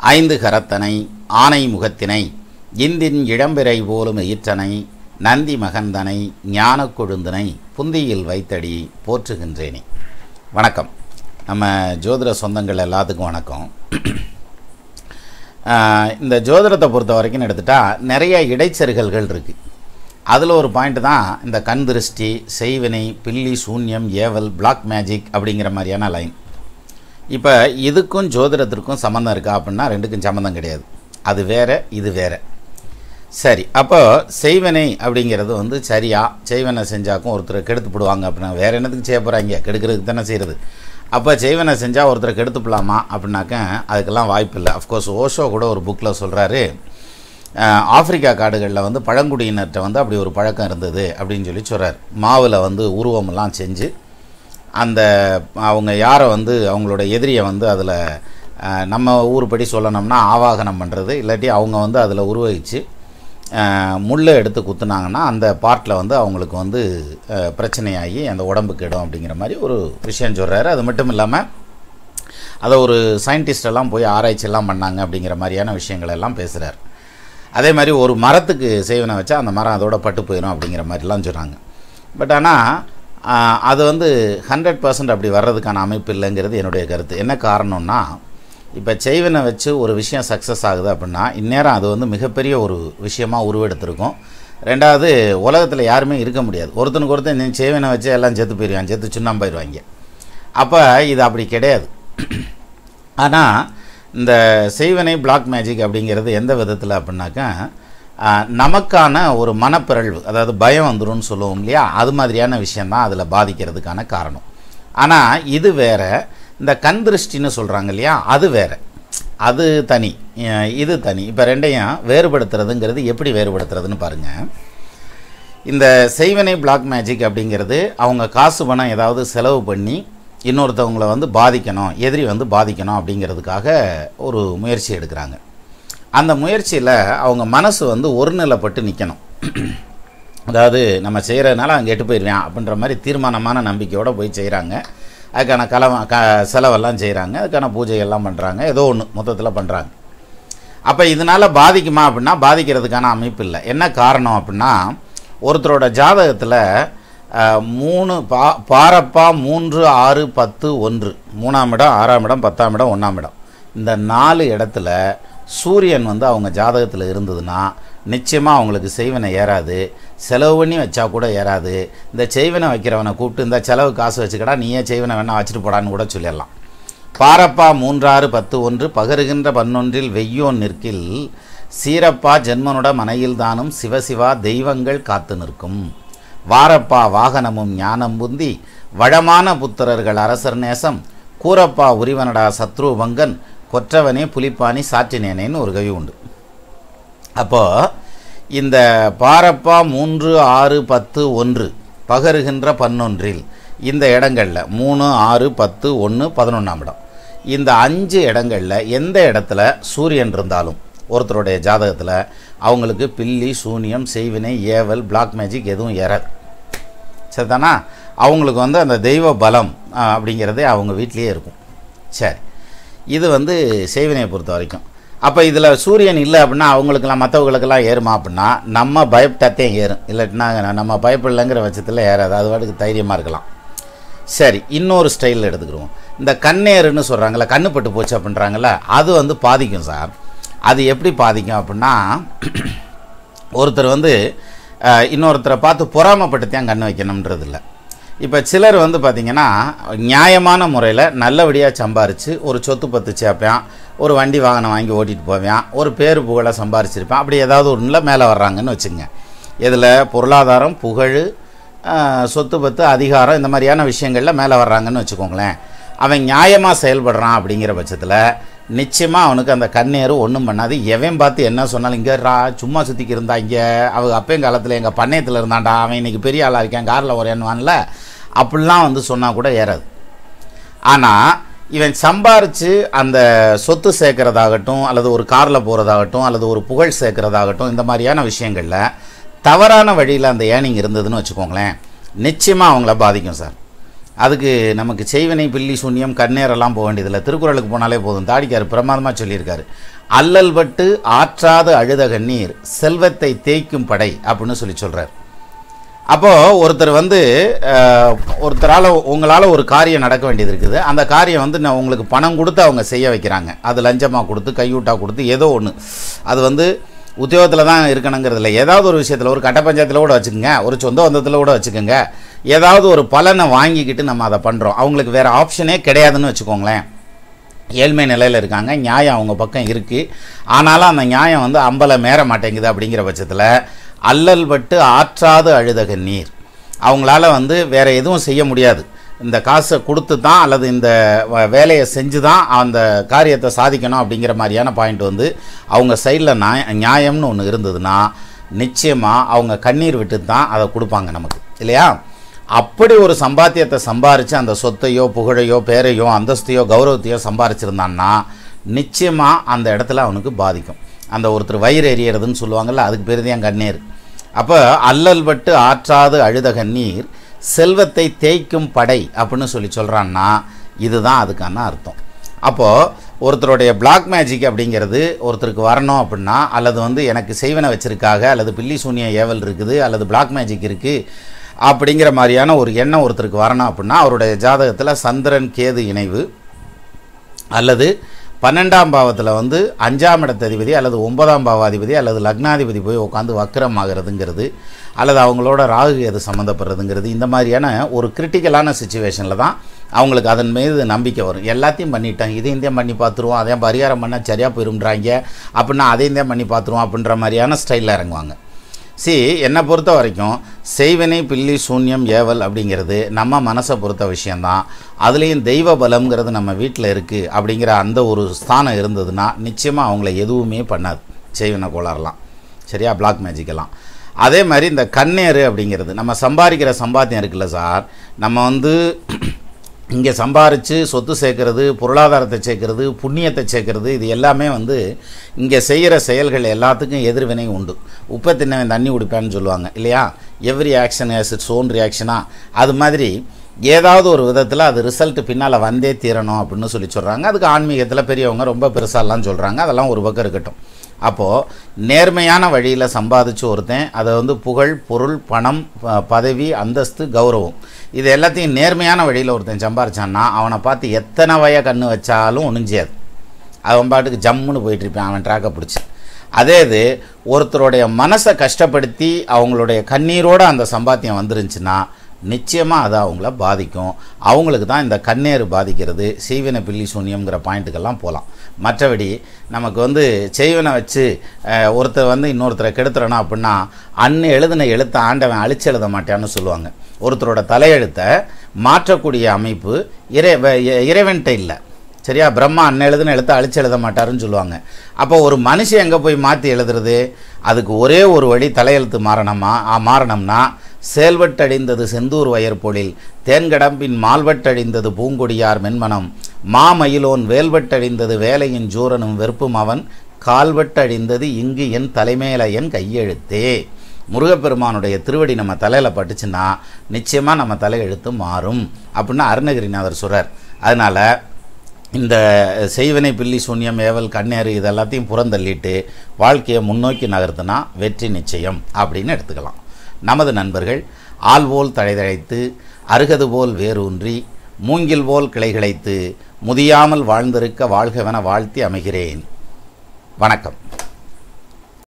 ஐந்து கரத்தனை ஆனை முகத்தினை இந்தின் இளம்பிறை போலும் ஈற்றனை நந்தி மகந்தனை ஞானக் கொழுந்தனை புந்தியில் வைத்தடி போற்றுகின்றேனே. வணக்கம். நம்ம ஜோதிட சொந்தங்கள் எல்லாத்துக்கும் வணக்கம். இந்த ஜோதிடத்தை பொறுத்த வரைக்கும் எடுத்துட்டால் நிறைய இடைச்செருகல்கள் இருக்குது அதில் ஒரு பாயிண்ட் தான் இந்த கண் திருஷ்டி செய்வினை பில்லி சூன்யம் ஏவல் பிளாக் மேஜிக் அப்படிங்கிற மாதிரியான லைன் இப்போ இதுக்கும் ஜோதிடத்திற்கும் சம்மந்தம் இருக்கா அப்படின்னா ரெண்டுக்கும் சம்மந்தம் கிடையாது. அது வேற இது வேற. சரி அப்போ செய்வனை அப்படிங்கிறது வந்து சரியா? செய்வனை செஞ்சாக்கும் ஒருத்தரை கெடுத்து போடுவாங்க அப்படின்னா வேறு என்னத்துக்கு செய்ய போகிறாங்க கெடுக்கிறதுக்கு தானே செய்கிறது அப்போ செய்வனை செஞ்சால் ஒருத்தரை கெடுத்துப்பலாமா அப்படின்னாக்க அதுக்கெல்லாம் வாய்ப்பு இல்லை. அஃப்கோர்ஸ் ஓஷோ கூட ஒரு புக்கில் சொல்கிறாரு ஆப்பிரிக்கா காடுகளில் வந்து பழங்குடியினர்கிட்ட வந்து அப்படி ஒரு பழக்கம் இருந்தது அப்படின்னு சொல்லி சொல்கிறார் மாவில் வந்து உருவமெல்லாம் செஞ்சு அந்த அவங்க யாரை வந்து அவங்களோட எதிரியை வந்து அதில் நம்ம ஊர்படி சொல்லணும்னா ஆவாகனம் பண்ணுறது இல்லாட்டி அவங்க வந்து அதில் உருவகிச்சு முள்ளை எடுத்து குத்துனாங்கன்னா அந்த பார்ட்டில் வந்து அவங்களுக்கு வந்து பிரச்சனையாகி அந்த உடம்பு கெடும் அப்படிங்கிற மாதிரி ஒரு விஷயம் சொல்கிறாரு அது மட்டும் இல்லாமல் அதை ஒரு சயின்டிஸ்டெல்லாம் போய் ஆராய்ச்சியெல்லாம் பண்ணாங்க அப்படிங்கிற மாதிரியான விஷயங்கள் எல்லாம் பேசுகிறார் அதே மாதிரி ஒரு மரத்துக்கு சேவனை வச்சா அந்த மரம் அதோட பட்டு போயிடும் அப்படிங்கிற மாதிரிலாம் சொல்கிறாங்க பட் ஆனால் அது வந்து ஹண்ட்ரட் பர்சன்ட் அப்படி வர்றதுக்கான அமைப்பு இல்லைங்கிறது என்னுடைய கருத்து. என்ன காரணம்னா இப்போ செய்வனை வச்சு ஒரு விஷயம் சக்ஸஸ் ஆகுது அப்படின்னா இந்நேரம் அது வந்து மிகப்பெரிய ஒரு விஷயமாக உருவெடுத்திருக்கும். ரெண்டாவது உலகத்தில் யாருமே இருக்க முடியாது. ஒருத்தனுக்கு ஒருத்தன் நீ செய்வனை வச்சு எல்லாம் செத்து போயிடுவான் செத்து சுண்ணாம்பு போயிடுவாங்க அப்போ இது அப்படி கிடையாது. ஆனால் இந்த செய்வனை பிளாக் மேஜிக் அப்படிங்கிறது எந்த விதத்தில் அப்படின்னாக்கா நமக்கான ஒரு மனப்பிறழ்வு அதாவது பயம் வந்துரும்னு சொல்லுவோம் இல்லையா? அது மாதிரியான விஷயந்தான் அதில் பாதிக்கிறதுக்கான காரணம். ஆனால் இது வேற. இந்த கண் திருஷ்டின்னு சொல்கிறாங்க இல்லையா? அது வேற. அது தனி. இது தனி. இப்போ ரெண்டையும் வேறுபடுத்துறதுங்கிறது எப்படி வேறுபடுத்துறதுன்னு பாருங்கள் இந்த செய்வனை பிளாக் மேஜிக் அப்படிங்கிறது அவங்க காசு பணம் ஏதாவது செலவு பண்ணி இன்னொருத்தவங்களை வந்து பாதிக்கணும் எதிரி வந்து பாதிக்கணும் அப்படிங்கிறதுக்காக ஒரு முயற்சி எடுக்கிறாங்க. அந்த முயற்சியில் அவங்க மனசு வந்து ஒருநிலைப்பட்டு நிற்கணும் அதாவது நம்ம செய்கிறதுனால அங்கே எட்டு போயிடுவேன் அப்படின்ற மாதிரி தீர்மானமான நம்பிக்கையோடு போய் செய்கிறாங்க அதுக்கான கலவ க செலவெல்லாம் செய்கிறாங்க அதுக்கான பூஜைகள்லாம் பண்ணுறாங்க ஏதோ ஒன்று மொத்தத்தில் பண்ணுறாங்க அப்போ இதனால் பாதிக்குமா அப்படின்னா பாதிக்கிறதுக்கான அமைப்பு இல்லை. என்ன காரணம் அப்படின்னா ஒருத்தரோட ஜாதகத்தில் மூணு பா பாரப்பா மூன்று ஆறு பத்து ஒன்று. மூணாம் இடம் ஆறாம் இடம் பத்தாம் இடம் ஒன்றாம் இடம். இந்த நாலு இடத்துல சூரியன் வந்து அவங்க ஜாதகத்தில் இருந்ததுன்னா நிச்சயமாக அவங்களுக்கு செய்வனை ஏறாது. செலவு பண்ணி வச்சா கூட ஏறாது. இந்த செய்வனை வைக்கிறவனை கூப்பிட்டு இந்த செலவு காசு வச்சுக்கடா நீயே செய்வனை வேணால் வச்சுட்டு போடான்னு கூட சொல்லிடலாம். பாரப்பா மூன்றாறு பத்து ஒன்று பகருகின்ற பன்னொன்றில் வெய்யோன் நிற்கில் சீரப்பா ஜென்மனுட மனையில் தானும் சிவசிவா தெய்வங்கள் காத்து நிற்கும். வாரப்பா வாகனமும் ஞானம் புந்தி வளமான புத்திரர்கள் அரசர் நேசம் கூரப்பா உரிவனடா சத்ருபங்கன் கொற்றவனே புலிப்பானி சாற்றினேனேன்னு ஒரு கவி உண்டு. அப்போது இந்த பாரப்பா மூன்று ஆறு பத்து ஒன்று பகருகின்ற பன்னொன்றில் இந்த இடங்களில் மூணு ஆறு பத்து ஒன்று பதினொன்றாம் இடம். இந்த அஞ்சு இடங்களில் எந்த இடத்துல சூரியன் இருந்தாலும் ஒருத்தருடைய ஜாதகத்தில் அவங்களுக்கு பில்லி சூனியம் செய்வினை ஏவல் பிளாக் மேஜிக் எதுவும் ஏறாது. சரிதானா? அவங்களுக்கு வந்து அந்த தெய்வ பலம் அப்படிங்கிறதே அவங்க வீட்லேயே இருக்கும். சரி. இது வந்து சேவினையை பொறுத்த வரைக்கும். அப்போ இதில் சூரியன் இல்லை அப்படின்னா அவங்களுக்கெல்லாம் மற்றவங்களுக்கெல்லாம் ஏறுமா அப்படின்னா நம்ம பயப்பட்டாத்தையும் ஏறும். இல்லாட்டினா நம்ம பயப்படலைங்கிற பட்சத்தில் ஏறாது. அது வாட்டுக்கு தைரியமாக இருக்கலாம். சரி இன்னொரு ஸ்டைலில் எடுத்துக்கிடுவோம். இந்த கண்ணேறுன்னு சொல்கிறாங்கல்ல கண்ணு பட்டு போச்சு அப்படின்றாங்கள அது வந்து பாதிக்கும் சார். அது எப்படி பாதிக்கும் அப்படின்னா ஒருத்தர் வந்து இன்னொருத்தரை பார்த்து பொறாமப்பட்டுத்தான் கண் வைக்கணுன்றது இல்லை இப்போ சிலர் வந்து பார்த்திங்கன்னா நியாயமான முறையில் நல்லபடியாக சம்பாரித்து ஒரு சொத்து பத்து சேர்ப்பான் ஒரு வண்டி வாகனம் வாங்கி ஓட்டிகிட்டு போவேன் ஒரு பேர் புகழ சம்பாரிச்சிருப்பான் அப்படி ஏதாவது ஒன்றில் மேலே வர்றாங்கன்னு வச்சுங்க இதில் பொருளாதாரம் புகழ் சொத்து பத்து அதிகாரம் இந்த மாதிரியான விஷயங்களில் மேலே வர்றாங்கன்னு வச்சுக்கோங்களேன். அவன் நியாயமாக செயல்படுறான் அப்படிங்கிற பட்சத்தில் நிச்சயமாக அவனுக்கு அந்த கண்ணேறு ஒன்றும் பண்ணாது. எவன் பார்த்து என்ன சொன்னாலும் இங்கே ரா சும்மா சுற்றிக்கு இருந்தா இங்கே அவ அப்பையும் காலத்தில் எங்கள் பண்ணையத்தில் இருந்தான்டா அவன் இன்றைக்கி பெரிய ஆளாக இருக்கான் காரில் ஒரேன்வான்ல அப்படிலாம் வந்து சொன்னால் கூட ஏறாது. ஆனால் இவன் சம்பாரித்து அந்த சொத்து சேர்க்கறதாகட்டும் அல்லது ஒரு காரில் போகிறதாகட்டும் அல்லது ஒரு புகழ் சேர்க்கறதாகட்டும் இந்த மாதிரியான விஷயங்களில் தவறான வழியில் அந்த ஏர்னிங் இருந்ததுன்னு வச்சுக்கோங்களேன் நிச்சயமாக அவங்கள பாதிக்கும் சார். அதுக்கு நமக்கு செய்வினை பில்லி சூன்யம் கண்ணேரெல்லாம் போக வேண்டியதில்லை. திருக்குறளுக்கு போனாலே போதும். தாடிக்கார் பிரமாதமாக சொல்லியிருக்காரு. அல்லல்பட்டு ஆற்றாத அழுத கண்ணீர் செல்வத்தை தேய்க்கும் படை அப்படின்னு சொல்லி சொல்கிறார் அப்போது ஒருத்தர் வந்து ஒருத்தரால் உங்களால் ஒரு காரியம் நடக்க வேண்டியது இருக்குது. அந்த காரியம் வந்து நான் உங்களுக்கு பணம் கொடுத்து அவங்க செய்ய வைக்கிறாங்க. அது லஞ்சமாக கொடுத்து கையூட்டாக கொடுத்து ஏதோ ஒன்று அது வந்து உத்தியோகத்தில் தான் இருக்கணுங்கிறதுல ஏதாவது ஒரு விஷயத்தில் ஒரு கட்ட பஞ்சாயத்தில் கூட வச்சுக்கோங்க. ஒரு சொந்த பந்தத்தில் கூட வச்சுக்கோங்க. ஏதாவது ஒரு பலனை வாங்கிக்கிட்டு நம்ம அதை பண்ணுறோம் அவங்களுக்கு வேறு ஆப்ஷனே கிடையாதுன்னு வச்சுக்கோங்களேன். ஏழ்மை நிலையில் இருக்காங்க. நியாயம் அவங்க பக்கம் இருக்குது ஆனாலும் அந்த நியாயம் வந்து அம்பலை மேற மாட்டேங்குது அப்படிங்கிற பட்சத்தில் அல்லல் பட்டு ஆற்றாது அழுதக நீர். அவங்களால வந்து வேற எதுவும் செய்ய முடியாது. இந்த காசை கொடுத்து தான் அல்லது இந்த வ- வேலையை செஞ்சு தான் அந்த காரியத்தை சாதிக்கணும் அப்படிங்கிற மாதிரியான பாயிண்ட் வந்து அவங்க சைடில் நியாயம்னு ஒன்று இருந்ததுன்னா நிச்சயமாக அவங்க கண்ணீர் விட்டு தான் அதை கொடுப்பாங்க நமக்கு. இல்லையா? அப்படி ஒரு சம்பாத்தியத்தை சம்பாரித்து அந்த சொத்தையோ புகழையோ பேரையோ அந்தஸ்தையோ கௌரவத்தையோ சம்பாரிச்சிருந்தான்னா நிச்சயமாக அந்த இடத்துல அவனுக்கு பாதிக்கும். அந்த ஒருத்தர் வயிறு எரியறதுன்னு சொல்லுவாங்கள்ல அதுக்கு பேர் தான் கண்ணீர். அப்போ அல்லல் பட்டு ஆற்றாது அழுத கண்ணீர் செல்வத்தை தேய்க்கும் படை அப்படின்னு சொல்லி சொல்கிறான்னா இதுதான் அதுக்கான அர்த்தம். அப்போது ஒருத்தருடைய பிளாக் மேஜிக் அப்படிங்கிறது ஒருத்தருக்கு வரணும் அப்படின்னா அல்லது வந்து எனக்கு செய்வனை வச்சிருக்காக அல்லது பில்லி சூனிய ஏவல் இருக்குது அல்லது பிளாக் மேஜிக் இருக்குது அப்படிங்கிற மாதிரியான ஒரு எண்ணம் ஒருத்தருக்கு வரணும் அப்படின்னா அவருடைய ஜாதகத்தில் சந்திரன் கேது இணைவு அல்லது பன்னெண்டாம் பாவத்தில் வந்து அஞ்சாம் இடத்ததிபதி அல்லது ஒன்பதாம் பாவாதிபதி அல்லது லக்னாதிபதி போய் உட்காந்து வக்கரமாகிறதுங்கிறது அல்லது அவங்களோட ராகு எது சம்மந்தப்படுறதுங்கிறது இந்த மாதிரியான ஒரு கிரிட்டிக்கலான சுச்சுவேஷனில் தான் அவங்களுக்கு அதன் மீது நம்பிக்கை வரும். எல்லாத்தையும் பண்ணிட்டேன் இதையும் தான் பண்ணி பார்த்துருவோம். அதையும் பரிகாரம் பண்ணால் சரியாக போயிரும்ன்றாங்க. அப்படின்னா அதையும் தான் பண்ணி பார்த்துருவோம் அப்படின்ற மாதிரியான ஸ்டைலில் இறங்குவாங்க. சி என்னை பொறுத்த வரைக்கும் செய்வினை பில்லி சூன்யம் ஏவல் அப்படிங்கிறது நம்ம மனசை பொறுத்த விஷயந்தான் அதுலேயும் தெய்வ பலம்ங்கிறது நம்ம வீட்டில் இருக்குது அப்படிங்கிற அந்த ஒரு ஸ்தானம் இருந்ததுன்னா நிச்சயமாக அவங்கள எதுவுமே பண்ணாது. செய்வினை கோளாறுலாம். சரியா? பிளாக் மேஜிக்கெல்லாம் அதே மாதிரி இந்த கண்ணேறு அப்படிங்கிறது நம்ம சம்பாதிக்கிற சம்பாத்தியம் இருக்குல்ல சார் நம்ம வந்து இங்கே சம்பாரித்து சொத்து சேர்க்கறது பொருளாதாரத்தை சேர்க்கறது புண்ணியத்தை சேர்க்கறது இது எல்லாமே வந்து இங்கே செய்கிற செயல்கள் எல்லாத்துக்கும் எதிர்வினை உண்டு. உப்பை தின்னவன் தண்ணி குடிப்பான்னு சொல்லுவாங்க இல்லையா? Every action has its own ரியாக்ஷனாக அது மாதிரி ஏதாவது ஒரு விதத்தில் அது ரிசல்ட் பின்னால் வந்தே தீரணும் அப்படின்னு சொல்லி சொல்கிறாங்க அதுக்கு ஆன்மீகத்தில் பெரியவங்க ரொம்ப பெருசாலாம் சொல்கிறாங்க அதெல்லாம் ஒரு பக்கம் இருக்கட்டும். அப்போது நேர்மையான வழியில் சம்பாதிச்சு ஒருத்தன் அதை வந்து புகழ் பொருள் பணம் பதவி அந்தஸ்து கௌரவம். இது எல்லாத்தையும் நேர்மையான வழியில் ஒருத்தன் சம்பாரிச்சான்னா அவனை பார்த்து எத்தனை வய கண்ணு வச்சாலும் ஒன்றும் செய்யாது அவன் பாட்டுக்கு ஜம்முன்னு போயிட்டுருப்பான் அவன் ட்ராக்கை பிடிச்சி. அதே இது ஒருத்தருடைய மனசை கஷ்டப்படுத்தி அவங்களுடைய கண்ணீரோட அந்த சம்பாத்தியம் வந்துருந்துச்சுன்னா நிச்சயமாக அது அவங்கள பாதிக்கும். அவங்களுக்கு தான் இந்த கண்ணேறு பாதிக்கிறது செய்வினை பில்லி சூன்யம்ங்கிற பாயிண்ட்டுக்கெல்லாம் போகலாம் மற்றபடி நமக்கு வந்து செய்வனை வச்சு ஒருத்தர் வந்து இன்னொருத்தரை கெடுத்துறனா அப்படின்னா அன்னு எழுதின எழுத்தை ஆண்டவன் அழிச்சு எழுத மாட்டான்னு சொல்லுவாங்க. ஒருத்தரோட தலையெழுத்தை மாற்றக்கூடிய அமைப்பு இறை வ- இறைவன்கிட்ட இல்லை. சரியா? பிரம்மா அண்ணன் எழுதுன எழுத்த அழிச்சு எழுத மாட்டாருன்னு சொல்லுவாங்க. அப்போ ஒரு மனுஷன் எங்கே போய் மாற்றி எழுதுறது? அதுக்கு ஒரே ஒரு வழி தலையெழுத்து மாறணுமா மாறணும்னா செயல்வட்டடிந்தது செந்தூர் வயற்பொழில் தேன்கடம்பின் மால்வட்டழிந்தது பூங்கொடியார் மென்மனம் மாமயிலோன் வேல்வட்டழிந்தது வேலையின் ஜூரனும் வெறுப்பும் அவன் கால்வட்டழிந்தது இங்கு என் தலைமையில என் கையெழுத்தே. முருகப்பெருமானுடைய திருவடி நம்ம தலையில் பட்டுச்சுன்னா நிச்சயமாக நம்ம தலையெழுத்து மாறும் அப்படின்னு அருணகிரிநாதர் சொல்கிறார் அதனால் இந்த செய்வினை பில்லி சூன்யம் ஏவல் கண்ணேறு இது எல்லாத்தையும் புறந்தள்ளிட்டு வாழ்க்கையை முன்னோக்கி நகர்த்தினா வெற்றி நிச்சயம் அப்படின்னு எடுத்துக்கலாம். நமது நண்பர்கள் ஆள் போல் தழைதழைத்து அருகது போல் வேரூன்றி மூங்கில் போல் கிளைகிழைத்து முதியாமல் வாழ்ந்திருக்க வாழ்கவென வாழ்த்தி அமைகிறேன். வணக்கம்.